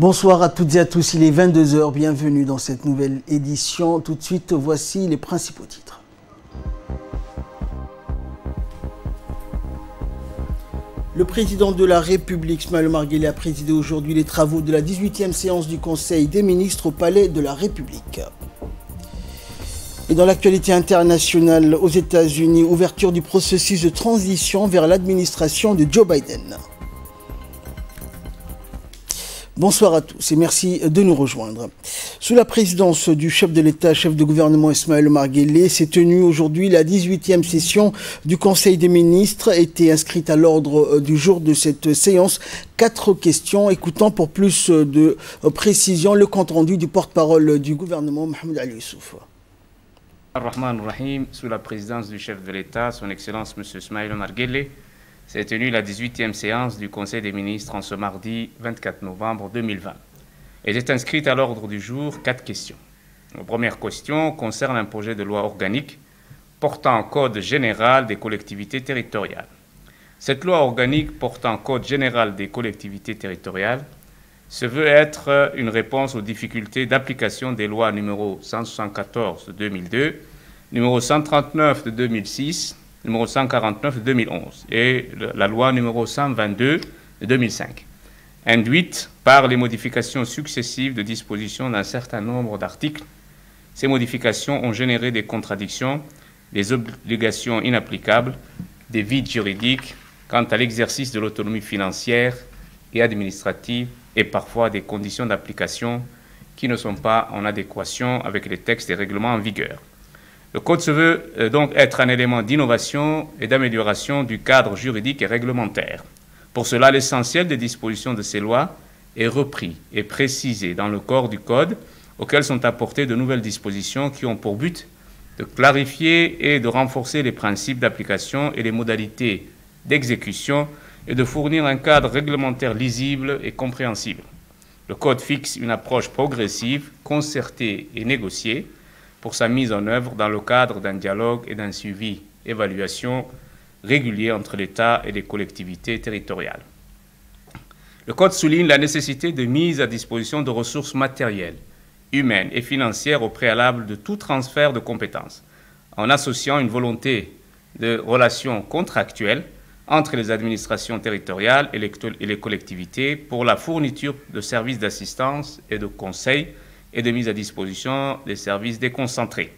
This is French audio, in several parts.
Bonsoir à toutes et à tous, il est 22h, bienvenue dans cette nouvelle édition. Tout de suite, voici les principaux titres. Le président de la République, Smaïl Marguerite, a présidé aujourd'hui les travaux de la 18e séance du Conseil des ministres au Palais de la République. Et dans l'actualité internationale aux États-Unis, ouverture du processus de transition vers l'administration de Joe Biden. Bonsoir à tous et merci de nous rejoindre. Sous la présidence du chef de l'État, chef de gouvernement Ismaël Marguerite, s'est tenue aujourd'hui la 18e session du Conseil des ministres. Était inscrite à l'ordre euh, du jour de cette séance quatre questions. Écoutons pour plus de euh, précision le compte rendu du porte-parole du gouvernement, Mohamed Ali Youssouf. Sous la présidence du chef de l'État, son Excellence M. Ismaël s'est tenue la 18e séance du Conseil des ministres en ce mardi 24 novembre 2020. Elle est inscrite à l'ordre du jour quatre questions. La première question concerne un projet de loi organique portant code général des collectivités territoriales. Cette loi organique portant code général des collectivités territoriales se veut être une réponse aux difficultés d'application des lois numéro 174 de 2002, numéro 139 de 2006 numéro 149 de 2011 et la loi numéro 122 de 2005, induite par les modifications successives de dispositions d'un certain nombre d'articles. Ces modifications ont généré des contradictions, des obligations inapplicables, des vides juridiques quant à l'exercice de l'autonomie financière et administrative et parfois des conditions d'application qui ne sont pas en adéquation avec les textes et règlements en vigueur. Le Code se veut euh, donc être un élément d'innovation et d'amélioration du cadre juridique et réglementaire. Pour cela, l'essentiel des dispositions de ces lois est repris et précisé dans le corps du Code, auquel sont apportées de nouvelles dispositions qui ont pour but de clarifier et de renforcer les principes d'application et les modalités d'exécution et de fournir un cadre réglementaire lisible et compréhensible. Le Code fixe une approche progressive, concertée et négociée pour sa mise en œuvre dans le cadre d'un dialogue et d'un suivi évaluation régulier entre l'État et les collectivités territoriales. Le Code souligne la nécessité de mise à disposition de ressources matérielles, humaines et financières au préalable de tout transfert de compétences, en associant une volonté de relations contractuelles entre les administrations territoriales et les, collectivités pour la fourniture de services d'assistance et de conseil et de mise à disposition des services déconcentrés.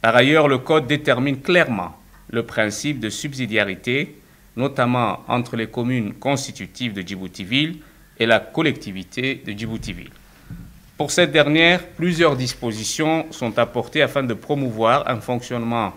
Par ailleurs, le Code détermine clairement le principe de subsidiarité, notamment entre les communes constitutives de Djibouti-Ville et la collectivité de Djibouti-Ville. Pour cette dernière, plusieurs dispositions sont apportées afin de promouvoir un fonctionnement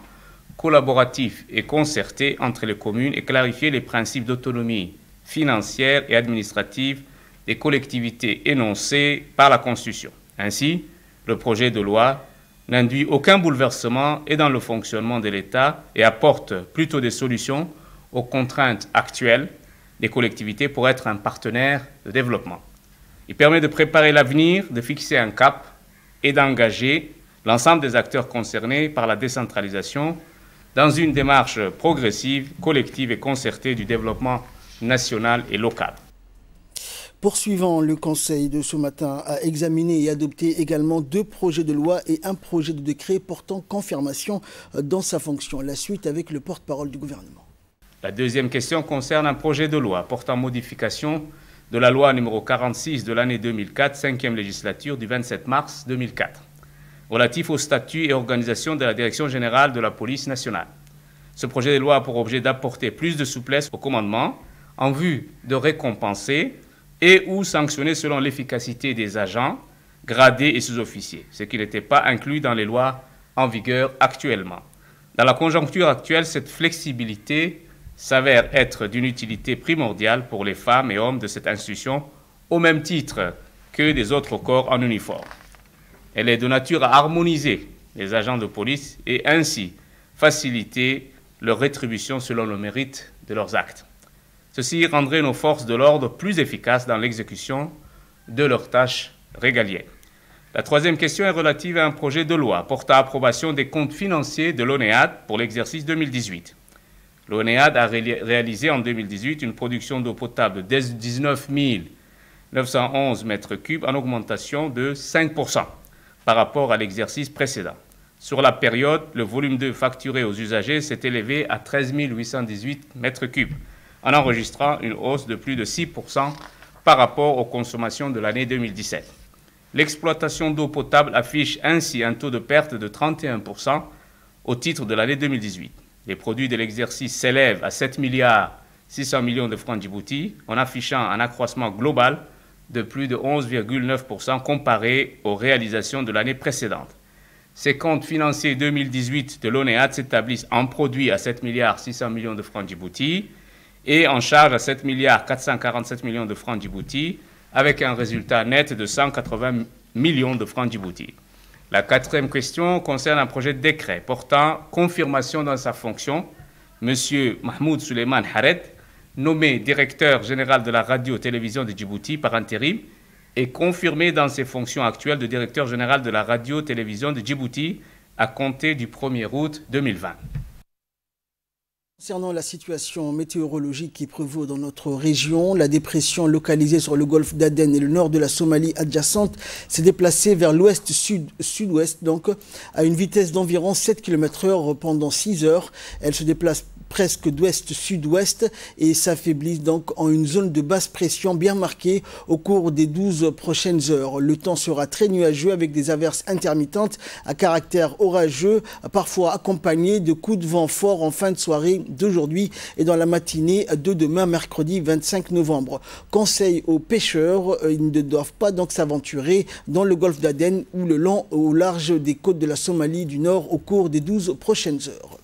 collaboratif et concerté entre les communes et clarifier les principes d'autonomie financière et administrative des collectivités énoncés par la Constitution. Ainsi, le projet de loi n'induit aucun bouleversement et dans le fonctionnement de l'État et apporte plutôt des solutions aux contraintes actuelles des collectivités pour être un partenaire de développement. Il permet de préparer l'avenir, de fixer un cap et d'engager l'ensemble des acteurs concernés par la décentralisation dans une démarche progressive, collective et concertée du développement national et local. Poursuivant, le Conseil de ce matin a examiné et adopté également deux projets de loi et un projet de décret portant confirmation dans sa fonction. La suite avec le porte-parole du gouvernement. La deuxième question concerne un projet de loi portant modification de la loi numéro 46 de l'année 2004, 5e législature du 27 mars 2004, relatif au statut et organisation de la Direction générale de la police nationale. Ce projet de loi a pour objet d'apporter plus de souplesse au commandement en vue de récompenser et ou sanctionner selon l'efficacité des agents gradés et sous-officiers, ce qui n'était pas inclus dans les lois en vigueur actuellement. Dans la conjoncture actuelle, cette flexibilité s'avère être d'une utilité primordiale pour les femmes et hommes de cette institution, au même titre que des autres corps en uniforme. Elle est de nature à harmoniser les agents de police et ainsi faciliter leur rétribution selon le mérite de leurs actes. Ceci rendrait nos forces de l'ordre plus efficaces dans l'exécution de leurs tâches régaliennes. La troisième question est relative à un projet de loi portant approbation des comptes financiers de l'ONEAD pour l'exercice 2018. L'ONEAD a réalisé en 2018 une production d'eau potable de 19 911 mètres cubes, en augmentation de 5% par rapport à l'exercice précédent. Sur la période, le volume de facturé aux usagers s'est élevé à 13 818 mètres cubes, en enregistrant une hausse de plus de 6% par rapport aux consommations de l'année 2017. L'exploitation d'eau potable affiche ainsi un taux de perte de 31% au titre de l'année 2018. Les produits de l'exercice s'élèvent à 7 milliards 600 millions de francs Djibouti, en affichant un accroissement global de plus de 11,9% comparé aux réalisations de l'année précédente. Ces comptes financiers 2018 de l'ONEAT s'établissent en produits à 7 milliards 600 millions de francs Djibouti et en charge à 7 milliards 447 millions de francs Djibouti, avec un résultat net de 180 millions de francs Djibouti. La quatrième question concerne un projet de décret portant confirmation dans sa fonction. M. Mahmoud Suleiman Hared, nommé directeur général de la radio-télévision de Djibouti par intérim, est confirmé dans ses fonctions actuelles de directeur général de la radio-télévision de Djibouti à compter du 1er août 2020. Concernant la situation météorologique qui prévaut dans notre région, la dépression localisée sur le golfe d'Aden et le nord de la Somalie adjacente s'est déplacée vers l'ouest-sud-ouest, donc à une vitesse d'environ 7 km h pendant 6 heures. Elle se déplace presque d'ouest-sud-ouest et s'affaiblissent donc en une zone de basse pression bien marquée au cours des 12 prochaines heures. Le temps sera très nuageux avec des averses intermittentes à caractère orageux, parfois accompagnées de coups de vent forts en fin de soirée d'aujourd'hui et dans la matinée de demain, mercredi 25 novembre. Conseil aux pêcheurs, euh, ils ne doivent pas donc s'aventurer dans le golfe d'Aden ou le long au large des côtes de la Somalie du Nord au cours des 12 prochaines heures.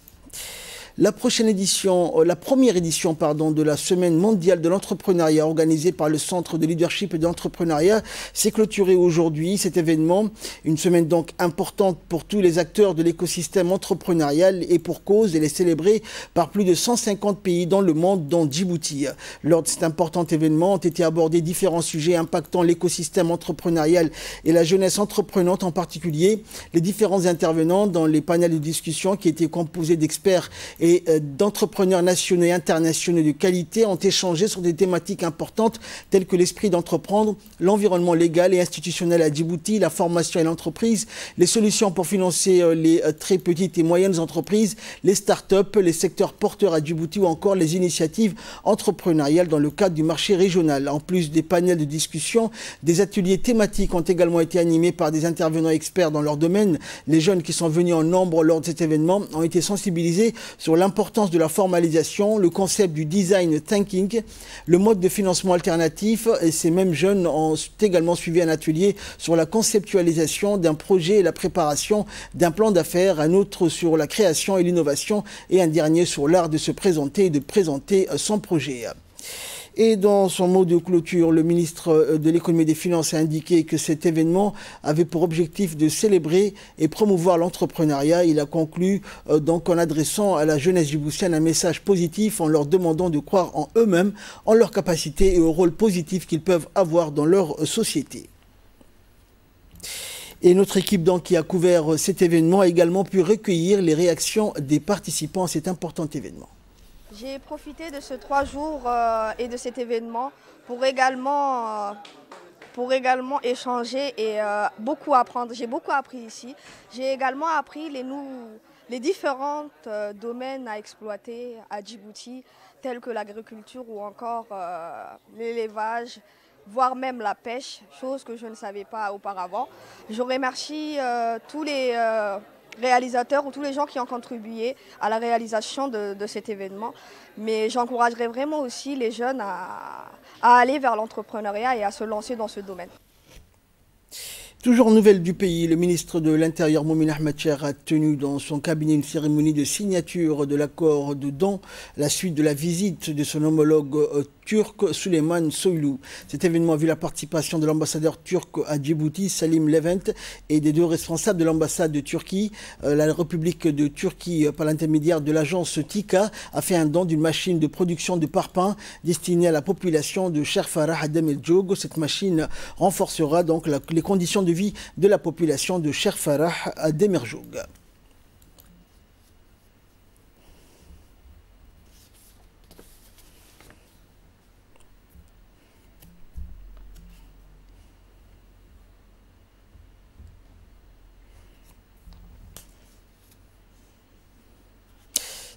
La prochaine édition, euh, la première édition, pardon, de la Semaine mondiale de l'entrepreneuriat organisée par le Centre de leadership et d'entrepreneuriat s'est clôturée aujourd'hui. Cet événement, une semaine donc importante pour tous les acteurs de l'écosystème entrepreneurial et pour cause, elle est célébrée par plus de 150 pays dans le monde, dont Djibouti. Lors de cet important événement ont été abordés différents sujets impactant l'écosystème entrepreneurial et la jeunesse entreprenante en particulier. Les différents intervenants dans les panels de discussion qui étaient composés d'experts euh, d'entrepreneurs nationaux et internationaux de qualité ont échangé sur des thématiques importantes telles que l'esprit d'entreprendre, l'environnement légal et institutionnel à Djibouti, la formation et l'entreprise, les solutions pour financer euh, les euh, très petites et moyennes entreprises, les start-up, les secteurs porteurs à Djibouti ou encore les initiatives entrepreneuriales dans le cadre du marché régional. En plus des panels de discussion, des ateliers thématiques ont également été animés par des intervenants experts dans leur domaine. Les jeunes qui sont venus en nombre lors de cet événement ont été sensibilisés sur l'importance de la formalisation, le concept du design thinking, le mode de financement alternatif. Et ces mêmes jeunes ont également suivi un atelier sur la conceptualisation d'un projet et la préparation d'un plan d'affaires, un autre sur la création et l'innovation et un dernier sur l'art de se présenter et de présenter son projet. Et dans son mot de clôture, le ministre euh, de l'économie et des finances a indiqué que cet événement avait pour objectif de célébrer et promouvoir l'entrepreneuriat. Il a conclu euh, donc en adressant à la jeunesse djiboutienne un message positif en leur demandant de croire en eux-mêmes, en leurs capacités et au rôle positif qu'ils peuvent avoir dans leur société. Et notre équipe donc, qui a couvert cet événement a également pu recueillir les réactions des participants à cet important événement. J'ai profité de ces trois jours euh, et de cet événement pour également, euh, pour également échanger et euh, beaucoup apprendre. J'ai beaucoup appris ici. J'ai également appris les, les différents domaines à exploiter à Djibouti, tels que l'agriculture ou encore l'élevage, voire même la pêche, chose que je ne savais pas auparavant. Je remercie tous les réalisateurs ou tous les gens qui ont contribué à la réalisation de, cet événement. Mais j'encouragerais vraiment aussi les jeunes à, à aller vers l'entrepreneuriat et à se lancer dans ce domaine. Toujours nouvelle du pays, le ministre de l'Intérieur, Moumin Ahmed a tenu dans son cabinet une cérémonie de signature de l'accord de don, la suite de la visite de son homologue euh, turc Suleiman Soylou. Cet événement a vu la participation de l'ambassadeur turc à Djibouti, Salim Levent, et des deux responsables de l'ambassade de Turquie. Euh, la République de Turquie, euh, par l'intermédiaire de l'agence TICA, a fait un don d'une machine de production de parpaings destinée à la population de Sherfarah Adem El Cette machine renforcera donc les conditions de de la population de Sherfarah Adem El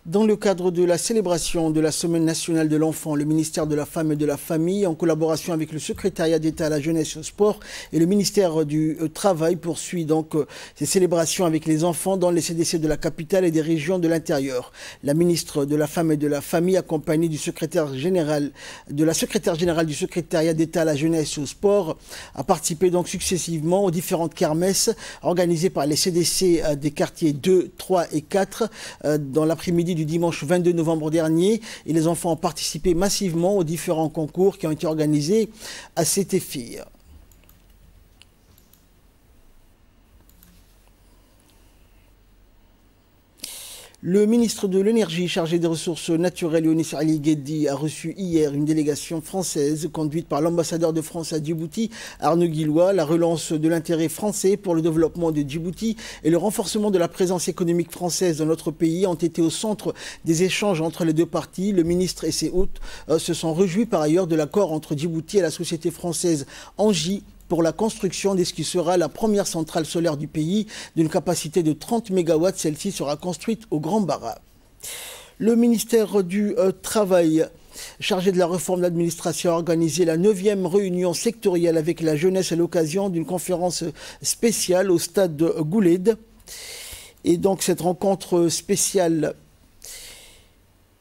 Dans le cadre de la célébration de la Semaine nationale de l'enfant, le ministère de la Femme et de la Famille, en collaboration avec le secrétariat d'État à la jeunesse et au sport et le ministère du euh, Travail, poursuit donc euh, ces célébrations avec les enfants dans les CDC de la capitale et des régions de l'intérieur. La ministre de la Femme et de la Famille, accompagnée du secrétaire général, de la secrétaire générale du secrétariat d'État à la jeunesse et au sport, a participé donc successivement aux différentes kermesses organisées par les CDC euh, des quartiers 2, 3 et 4 dans l'après-midi du dimanche 22 novembre dernier et les enfants ont participé massivement aux différents concours qui ont été organisés à cet effet. Le ministre de l'Énergie chargé des ressources naturelles, Younis Ali Gheddi, a reçu hier une délégation française conduite par l'ambassadeur de France à Djibouti, Arnaud Guillois. La relance de l'intérêt français pour le développement de Djibouti et le renforcement de la présence économique française dans notre pays ont été au centre des échanges entre les deux parties. Le ministre et ses hôtes euh, se sont réjouis par ailleurs de l'accord entre Djibouti et la société française Angie pour la construction de ce qui sera la première centrale solaire du pays d'une capacité de 30 MW. Celle-ci sera construite au Grand Barat. Le ministère du euh, Travail chargé de la réforme de l'administration a organisé la neuvième réunion sectorielle avec la jeunesse à l'occasion d'une conférence spéciale au stade de Gouled. Et donc cette rencontre spéciale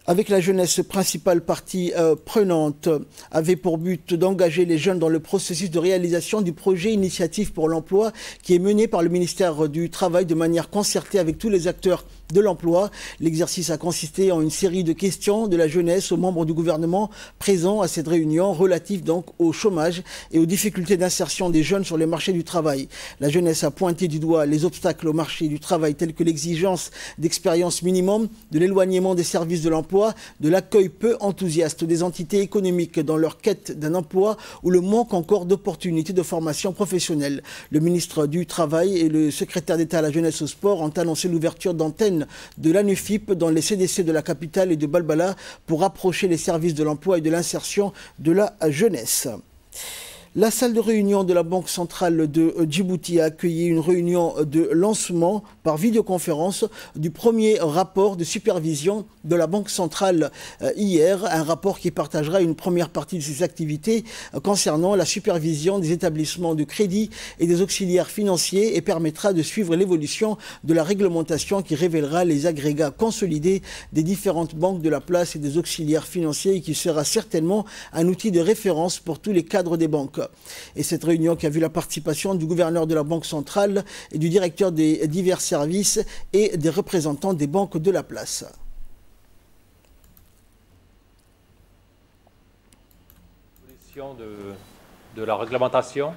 avec la jeunesse principale partie euh, prenante, avait pour but d'engager les jeunes dans le processus de réalisation du projet Initiative pour l'emploi qui est mené par le ministère du Travail de manière concertée avec tous les acteurs de l'emploi. L'exercice a consisté en une série de questions de la jeunesse aux membres du gouvernement présents à cette réunion relative donc au chômage et aux difficultés d'insertion des jeunes sur les marchés du travail. La jeunesse a pointé du doigt les obstacles au marché du travail tels que l'exigence d'expérience minimum, de l'éloignement des services de l'emploi, de l'accueil peu enthousiaste des entités économiques dans leur quête d'un emploi ou le manque encore d'opportunités de formation professionnelle. Le ministre du Travail et le secrétaire d'État à la jeunesse au sport ont annoncé l'ouverture d'antennes de l'ANUFIP dans les CDC de la capitale et de Balbala pour rapprocher les services de l'emploi et de l'insertion de la jeunesse. La salle de réunion de la Banque centrale de Djibouti a accueilli une réunion de lancement par vidéoconférence du premier rapport de supervision de la Banque centrale euh, hier, un rapport qui partagera une première partie de ses activités euh, concernant la supervision des établissements de crédit et des auxiliaires financiers et permettra de suivre l'évolution de la réglementation qui révélera les agrégats consolidés des différentes banques de la place et des auxiliaires financiers et qui sera certainement un outil de référence pour tous les cadres des banques. Et cette réunion qui a vu la participation du gouverneur de la Banque centrale et du directeur des divers services et des représentants des banques de la place. De, la réglementation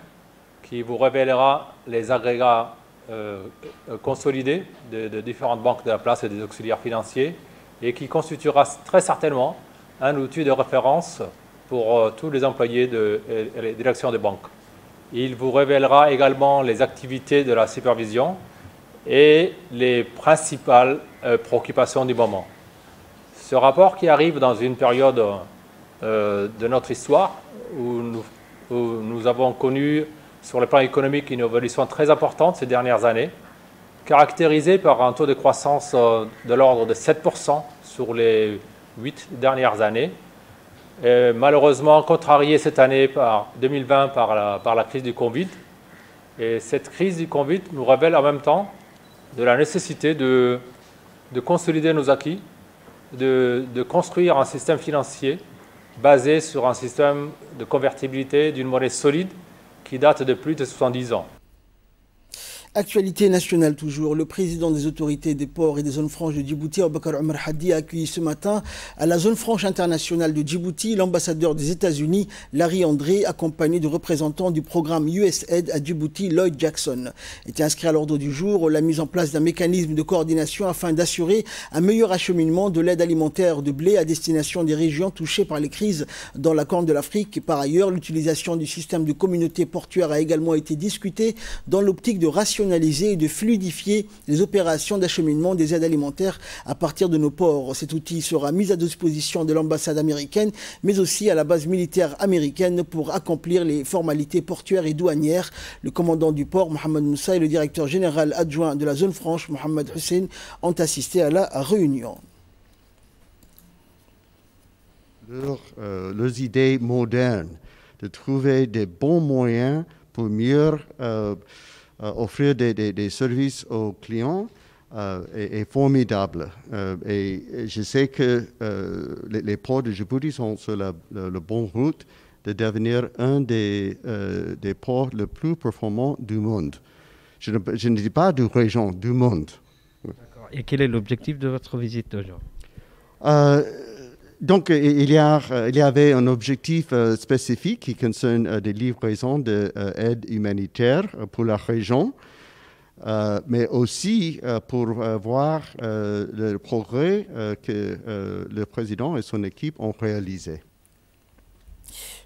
qui vous révélera les agrégats euh, consolidés de, différentes banques de la place et des auxiliaires financiers et qui constituera très certainement un outil de référence pour euh, tous les employés de, et les directions des banques. Il vous révélera également les activités de la supervision et les principales euh, préoccupations du moment. Ce rapport qui arrive dans une période euh, de notre histoire où nous, où nous, avons connu sur le plan économique une évolution très importante ces dernières années, caractérisée par un taux de croissance de l'ordre de 7% sur les huit dernières années, malheureusement contrarié cette année, par 2020, par la, par la crise du Covid. Et cette crise du Covid nous révèle en même temps de la nécessité de, de consolider nos acquis, de, de, construire un système financier basé sur un système de convertibilité d'une monnaie solide qui date de plus de 70 ans. Actualité nationale toujours, le président des autorités des ports et des zones franches de Djibouti, Abakar Omar Hadi, a accueilli ce matin à la zone franche internationale de Djibouti l'ambassadeur des États-Unis, Larry André, accompagné de représentants du programme USAID à Djibouti, Lloyd Jackson. Était inscrit à l'ordre du jour la mise en place d'un mécanisme de coordination afin d'assurer un meilleur acheminement de l'aide alimentaire de blé à destination des régions touchées par les crises dans la Corne de l'Afrique. Par ailleurs, l'utilisation du système de communauté portuaire a également été discutée dans l'optique de rationaliser et de fluidifier les opérations d'acheminement des aides alimentaires à partir de nos ports. Cet outil sera mis à disposition de l'ambassade américaine, mais aussi à la base militaire américaine pour accomplir les formalités portuaires et douanières. Le commandant du port, Mohamed Moussa, et le directeur général adjoint de la zone franche, Mohamed Hussein, ont assisté à la réunion. leurs idées modernes, de trouver des bons moyens pour mieux offrir des, services aux clients est, formidable. et je sais que les, ports de Djibouti sont sur la, bonne route de devenir un des, des ports les plus performants du monde. Je ne, je ne dis pas du région, du monde. Et quel est l'objectif de votre visite aujourd'hui? Euh, donc, il y, a, il y avait un objectif euh, spécifique qui concerne euh, des livraisons d'aide humanitaire pour la région, mais aussi pour voir le progrès que le président et son équipe ont réalisé.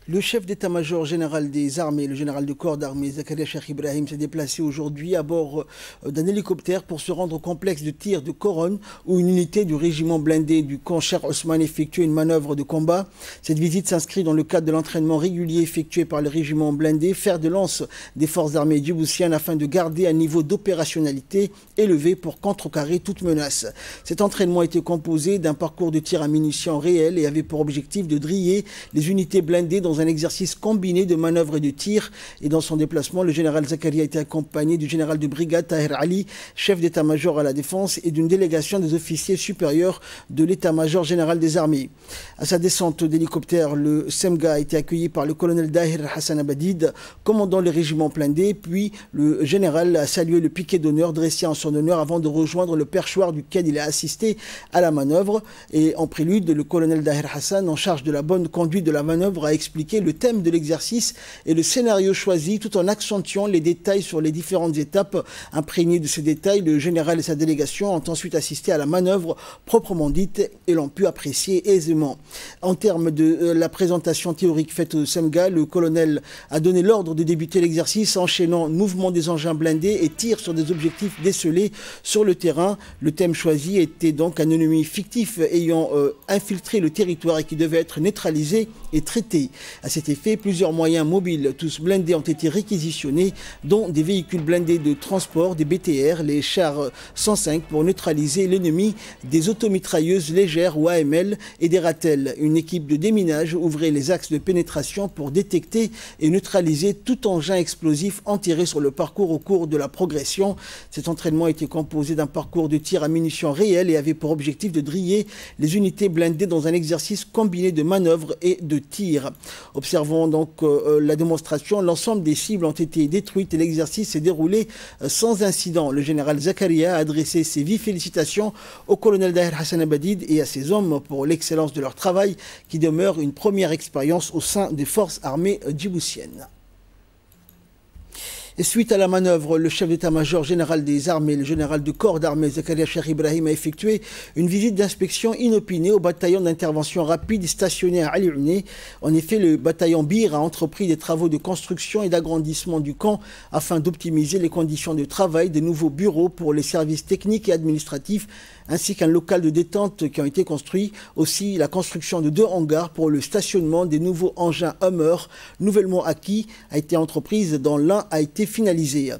Le chef d'état-major général des armées, le général de corps d'armée Zakaria Cheikh Ibrahim, s'est déplacé aujourd'hui à bord euh, d'un hélicoptère pour se rendre au complexe de tir de Coronne où une unité du régiment blindé du camp Cheikh Osman effectuait une manœuvre de combat. Cette visite s'inscrit dans le cadre de l'entraînement régulier effectué par le régiment blindé, fer de lance des forces armées djiboutiennes afin de garder un niveau d'opérationnalité élevé pour contrecarrer toute menace. Cet entraînement été composé d'un parcours de tir à munitions réel et avait pour objectif de driller les unités blindées dans un exercice combiné de manœuvres et de tir. Et dans son déplacement, le général Zakaria a été accompagné du général de brigade Tahir Ali, chef d'état-major à la défense, et d'une délégation des officiers supérieurs de l'état-major général des armées. À sa descente d'hélicoptère, le SEMGA a été accueilli par le colonel Dahir Hassan Abadid, commandant le régiment blindé, puis le général a salué le piquet d'honneur dressé en son honneur avant de rejoindre le perchoir duquel il a assisté à la manœuvre. Et en prélude, le colonel Dahir Hassan, en charge de la bonne conduite de la manœuvre, a expliqué le thème de l'exercice et le scénario choisi tout en accentuant les détails sur les différentes étapes. Imprégné de ces détails, le général et sa délégation ont ensuite assisté à la manœuvre proprement dite et l'ont pu apprécier aisément. En termes de euh, la présentation théorique faite au SEMGA, le colonel a donné l'ordre de débuter l'exercice enchaînant mouvement des engins blindés et tir sur des objectifs décelés sur le terrain. Le thème choisi était donc un ennemi fictif ayant euh, infiltré le territoire et qui devait être neutralisé et traité. À cet effet, plusieurs moyens mobiles, tous blindés, ont été réquisitionnés, dont des véhicules blindés de transport, des BTR, les chars 105 pour neutraliser l'ennemi, des automitrailleuses légères ou AML et des ratels. Une équipe de déminage ouvrait les axes de pénétration pour détecter et neutraliser tout engin explosif enterré sur le parcours au cours de la progression. Cet entraînement était composé d'un parcours de tir à munitions réel et avait pour objectif de driller les unités blindées dans un exercice combiné de manœuvres et de tir. Observons donc euh, euh, la démonstration. L'ensemble des cibles ont été détruites et l'exercice s'est déroulé euh, sans incident. Le général Zakaria a adressé ses vives félicitations au colonel Daher Hassan Abadid et à ses hommes pour l'excellence de leur travail qui demeure une première expérience au sein des forces armées djiboutiennes. Et suite à la manœuvre, le chef d'état-major général des armées, le général de corps d'armée Zakaria Cheikh Ibrahim, a effectué une visite d'inspection inopinée au bataillon d'intervention rapide stationné à Ali En effet, le bataillon BIR a entrepris des travaux de construction et d'agrandissement du camp afin d'optimiser les conditions de travail des nouveaux bureaux pour les services techniques et administratifs ainsi qu'un local de détente qui ont été construits. Aussi, la construction de deux hangars pour le stationnement des nouveaux engins Hummer nouvellement acquis a été entreprise dont l'un a été finalisé.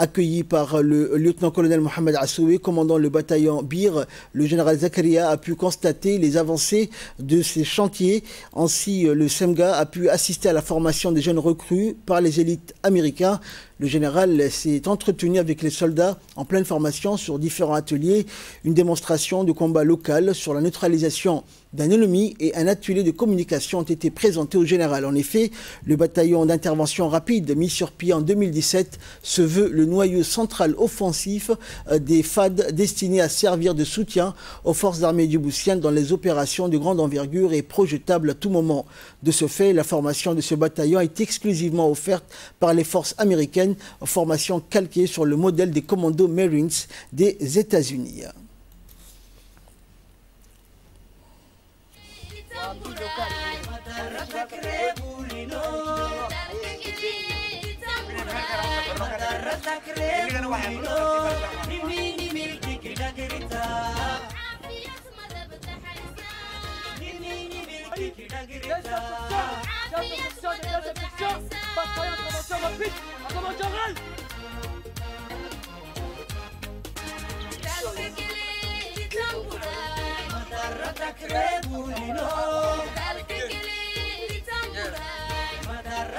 Accueilli par le lieutenant-colonel Mohamed Assoué, commandant le bataillon Bir, le général Zakaria a pu constater les avancées de ces chantiers. Ainsi, le SEMGA a pu assister à la formation des jeunes recrues par les élites américains. Le général s'est entretenu avec les soldats en pleine formation sur différents ateliers, une démonstration de combat local sur la neutralisation d'un ennemi et un atelier de communication ont été présentés au général. En effet, le bataillon d'intervention rapide mis sur pied en 2017 se veut le noyau central offensif euh, des FAD destinés à servir de soutien aux forces armées djiboutiennes dans les opérations de grande envergure et projetables à tout moment. De ce fait, la formation de ce bataillon est exclusivement offerte par les forces américaines, formation calquée sur le modèle des commandos Marines des États-Unis. Don't تكريبو لنو الفكري تمورا مدر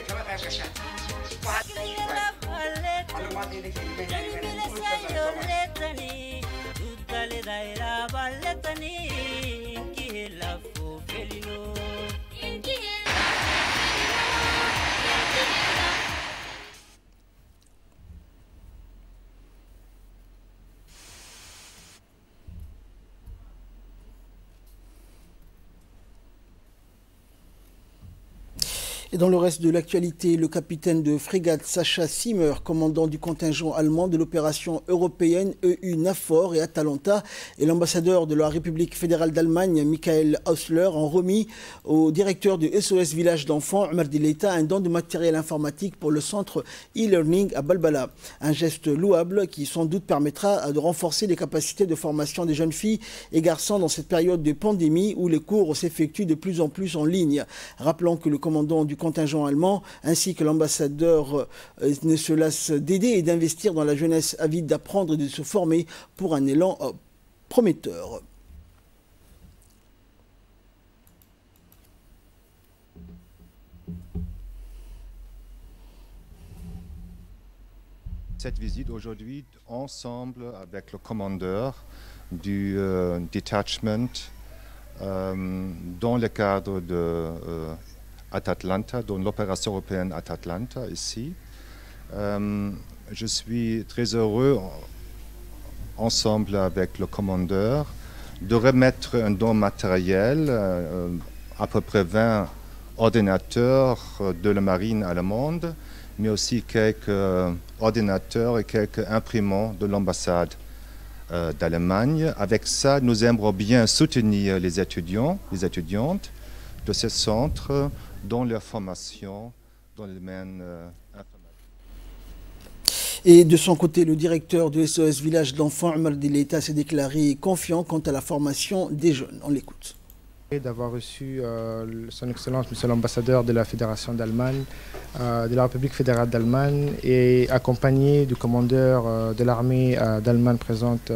Wait, come on, a shot. What? Right. Dans le reste de l'actualité, le capitaine de frégate Sacha Simmer, commandant du contingent allemand de l'opération européenne EU NAFOR et Atalanta, et l'ambassadeur de la République fédérale d'Allemagne, Michael Hausler, ont remis au directeur du SOS Village d'enfants, Omar Dileta, un don de matériel informatique pour le centre e-learning à Balbala. Un geste louable qui sans doute permettra de renforcer les capacités de formation des jeunes filles et garçons dans cette période de pandémie où les cours s'effectuent de plus en plus en ligne. Rappelons que le commandant du contingent allemand ainsi que l'ambassadeur euh, ne se lassent d'aider et d'investir dans la jeunesse avide d'apprendre et de se former pour un élan euh, prometteur. Cette visite aujourd'hui, ensemble avec le commandeur du euh, detachment euh, dans le cadre de Atlanta, dans l'opération européenne Atlanta ici. Euh, je suis très heureux, ensemble avec le commandeur, de remettre un don matériel, euh, à peu près 20 ordinateurs de la marine allemande, mais aussi quelques ordinateurs et quelques imprimants de l'ambassade euh, d'Allemagne. Avec ça, nous aimerions bien soutenir les étudiants, les étudiantes de ce centre dans leur formation dans le domaine euh, informatique. Et de son côté, le directeur du SOS Village d'enfants, Omar Dileta, s'est déclaré confiant quant à la formation des jeunes. On l'écoute. d'avoir reçu euh, son Excellence, Monsieur l'ambassadeur de la Fédération d'Allemagne, euh, de la République fédérale d'Allemagne, et accompagné du commandeur euh, de l'armée euh, d'Allemagne présente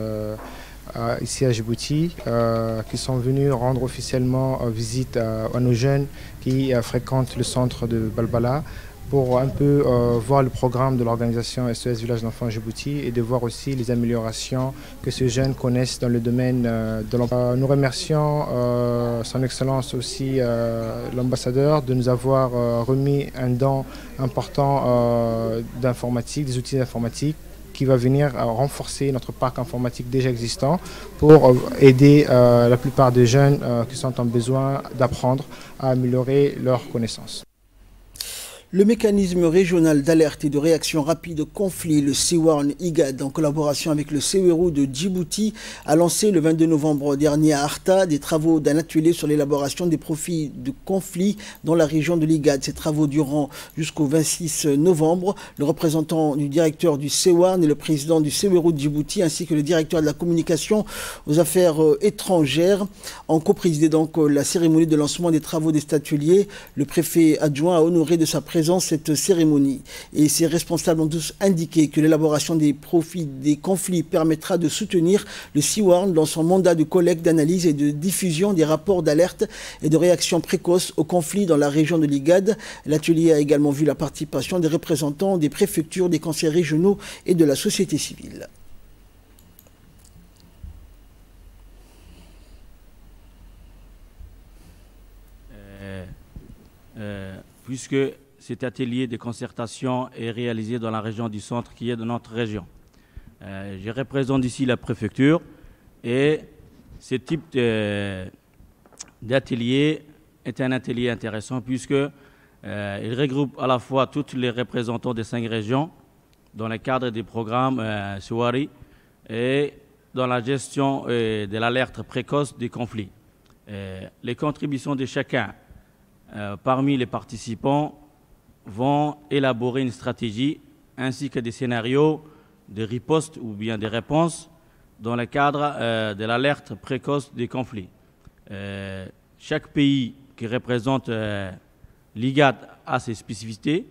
euh, ici à Djibouti, euh, qui sont venus rendre officiellement euh, visite à nos jeunes qui euh, fréquentent le centre de Balbala pour un peu euh, voir le programme de l'organisation SOS Village d'enfants Djibouti et de voir aussi les améliorations que ces jeunes connaissent dans le domaine euh, de l'emploi. Nous remercions son Excellence aussi l'ambassadeur de nous avoir remis un don important d'informatique, des outils d'informatique qui va venir euh, renforcer notre parc informatique déjà existant pour euh, aider euh, la plupart des jeunes qui sont en besoin d'apprendre à améliorer leurs connaissances. Le mécanisme régional d'alerte et de réaction rapide au conflit, le CEWARN IGAD, en collaboration avec le CERU de Djibouti, a lancé le 22 novembre dernier à Arta des travaux d'un atelier sur l'élaboration des profils de conflits dans la région de l'IGAD. Ces travaux durant jusqu'au 26 novembre. Le représentant du directeur du CEWARN et le président du CERU de Djibouti, ainsi que le directeur de la communication aux affaires euh, étrangères, ont coprésidé donc euh, la cérémonie de lancement des travaux de cet atelier. Le préfet adjoint a honoré de sa présence cette cérémonie et ses responsables ont tous indiqué que l'élaboration des profits des conflits permettra de soutenir le SeaWorld dans son mandat de collecte, d'analyse et de diffusion des rapports d'alerte et de réaction précoce aux conflits dans la région de l'IGAD. L'atelier a également vu la participation des représentants des préfectures, des conseils régionaux et de la société civile. Euh, euh, puisque cet atelier de concertation est réalisé dans la région du centre qui est de notre région. je représente ici la préfecture et ce type d'atelier est un atelier intéressant puisque il regroupe à la fois tous les représentants des cinq régions dans le cadre du programme euh, et dans la gestion euh, de l'alerte précoce des conflits. Euh, les contributions de chacun parmi les participants vont élaborer une stratégie ainsi que des scénarios de riposte ou bien de réponses dans le cadre de l'alerte précoce des conflits. chaque pays qui représente l'IGAD a ses spécificités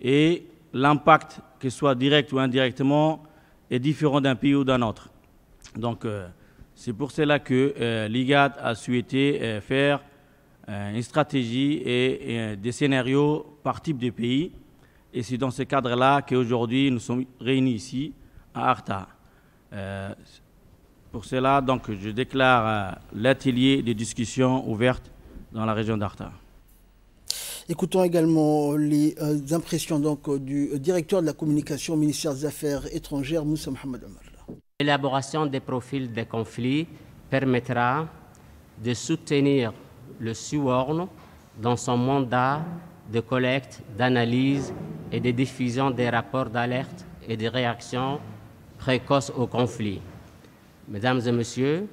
et l'impact, que ce soit direct ou indirectement, est différent d'un pays ou d'un autre. Donc, euh, c'est pour cela que euh, l'IGAD a souhaité euh, faire une stratégie et, des scénarios par type de pays. Et c'est dans ce cadre-là qu'aujourd'hui, nous sommes réunis ici, à Arta. pour cela, donc, je déclare l'atelier de discussion ouverte dans la région d'Arta. Écoutons également les euh, impressions donc, euh, du directeur de la communication au ministère des Affaires étrangères, Moussa Mohamed Omar. L'élaboration des profils des conflits permettra de soutenir le SUORN dans son mandat de collecte, d'analyse et de diffusion des rapports d'alerte et de réactions précoces aux conflits. Mesdames et Messieurs,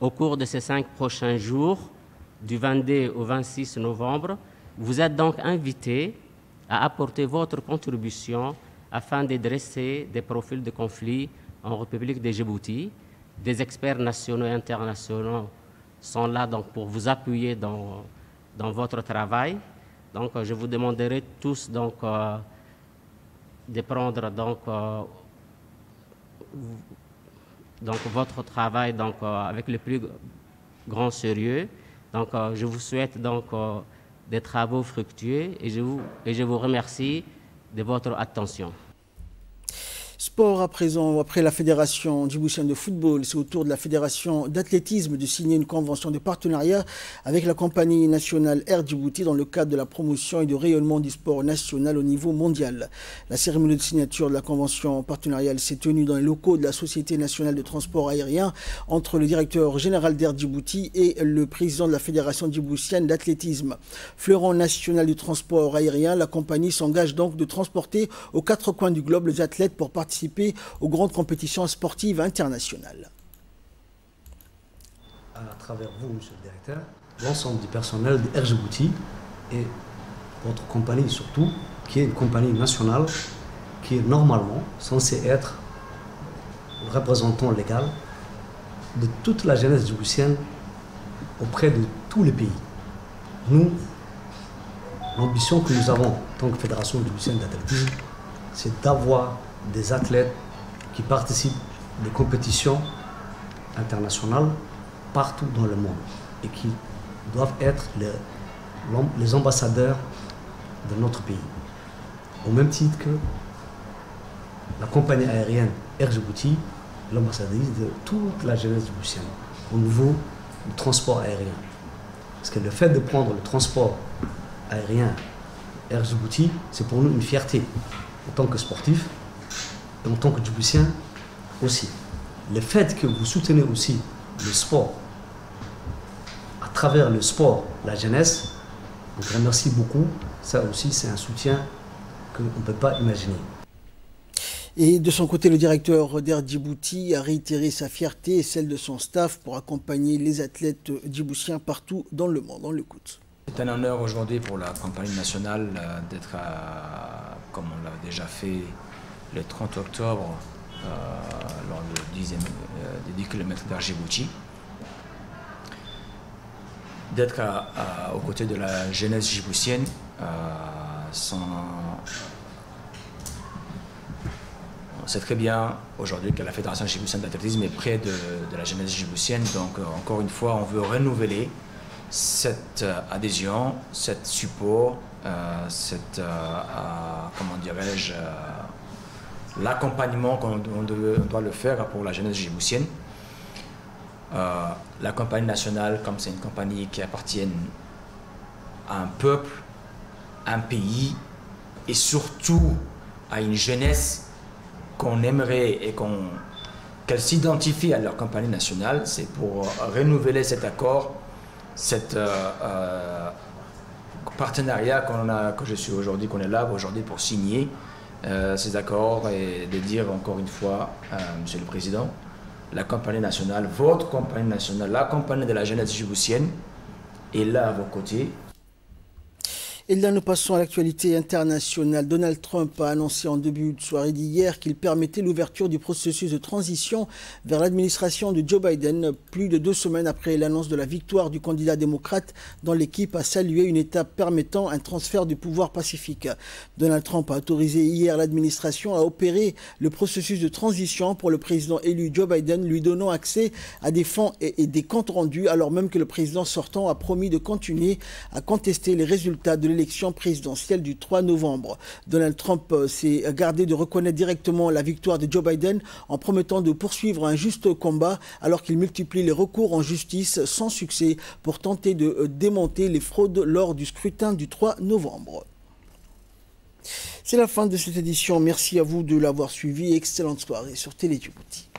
au cours de ces cinq prochains jours, du 22 au 26 novembre, vous êtes donc invité à apporter votre contribution afin de dresser des profils de conflits en République de Djibouti. Des experts nationaux et internationaux sont là donc pour vous appuyer dans, dans votre travail. Donc, je vous demanderai tous donc, euh, de prendre donc, euh, donc, votre travail donc, euh, avec le plus grand sérieux. Donc, je vous souhaite donc des travaux fructueux et je vous, et je vous remercie de votre attention. Sport à présent, après la Fédération djiboutienne de football, c'est au tour de la Fédération d'athlétisme de signer une convention de partenariat avec la compagnie nationale Air Djibouti dans le cadre de la promotion et du rayonnement du sport national au niveau mondial. La cérémonie de signature de la convention partenariale s'est tenue dans les locaux de la Société nationale de transport aérien entre le directeur général d'Air Djibouti et le président de la Fédération djiboutienne d'athlétisme. Fleuron national du transport aérien, la compagnie s'engage donc de transporter aux quatre coins du globe les athlètes pour participer aux grandes compétitions sportives internationales. À travers vous, monsieur le directeur, l'ensemble du personnel de Djibouti et votre compagnie surtout, qui est une compagnie nationale qui est normalement censée être le représentant légal de toute la jeunesse djiboutienne auprès de tous les pays. Nous, l'ambition que nous avons en tant que Fédération djiboutienne d'athlétisme, c'est d'avoir des athlètes qui participent des compétitions internationales partout dans le monde et qui doivent être les, ambassadeurs de notre pays. Au même titre que la compagnie aérienne Air l'ambassadrice de toute la jeunesse djiboutienne au niveau du transport aérien. Parce que le fait de prendre le transport aérien Air c'est pour nous une fierté en tant que sportif, en tant que Djiboutien aussi. Le fait que vous soutenez aussi le sport, à travers le sport, la jeunesse, on vous remercie beaucoup. Ça aussi, c'est un soutien qu'on ne peut pas imaginer. Et de son côté, le directeur d'Air Djibouti a réitéré sa fierté et celle de son staff pour accompagner les athlètes djiboutiens partout dans le monde. On l'écoute. C'est un honneur aujourd'hui pour la compagnie nationale euh, d'être, comme on l'a déjà fait le 30 octobre euh, lors du 10 euh, des 10 km vers. D'être aux côtés de la jeunesse djiboutienne euh, On sait très bien aujourd'hui que la Fédération djiboutienne d'athlétisme est près de, la jeunesse djiboutienne. Donc, encore une fois, on veut renouveler cette adhésion, cet support, cette, comment dirais-je, l'accompagnement qu'on doit le faire pour la jeunesse djiboutienne. Euh, la compagnie nationale, comme c'est une compagnie qui appartient à un peuple, un pays et surtout à une jeunesse qu'on aimerait et qu'elle s'identifie à leur compagnie nationale, c'est pour renouveler cet accord, cet euh, euh, partenariat que je suis aujourd'hui, qu'on est là aujourd'hui pour signer euh, ces accords et de dire encore une fois, Monsieur le Président, la compagnie nationale, votre compagnie nationale, la compagnie de la jeunesse djiboutienne est là à vos côtés et là, nous passons à l'actualité internationale. Donald Trump a annoncé en début de soirée d'hier qu'il permettait l'ouverture du processus de transition vers l'administration de Joe Biden, plus de deux semaines après l'annonce de la victoire du candidat démocrate, dont l'équipe a salué une étape permettant un transfert du pouvoir pacifique. Donald Trump a autorisé hier l'administration à opérer le processus de transition pour le président élu Joe Biden, lui donnant accès à des fonds et des comptes rendus, alors même que le président sortant a promis de continuer à contester les résultats de l'élection présidentielle du 3 novembre. Donald Trump euh, s'est gardé de reconnaître directement la victoire de Joe Biden en promettant de poursuivre un juste combat alors qu'il multiplie les recours en justice sans succès pour tenter de euh, démonter les fraudes lors du scrutin du 3 novembre. C'est la fin de cette édition. Merci à vous de l'avoir suivi. Excellente soirée sur Télé Djibouti.